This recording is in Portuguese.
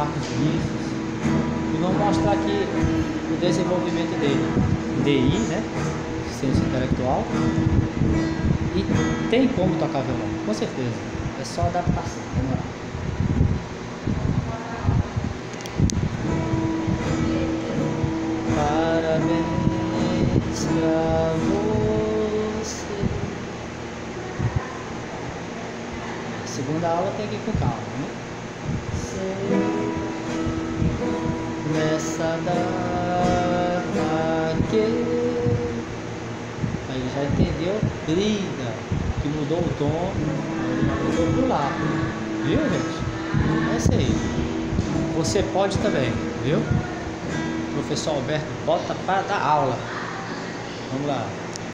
Marcos Vinícius. E vamos mostrar aqui o desenvolvimento dele. DI, né? Ciência intelectual. E tem como tocar violão, com certeza. É só adaptação. Vamos lá. Parabéns pra você. Segunda aula tem que ir com calma, né? Nessa que aí já entendeu? Briga que mudou o tom. Mudou pro lá viu gente? É isso aí. Você pode também viu? Professor Alberto bota para dar aula. Vamos lá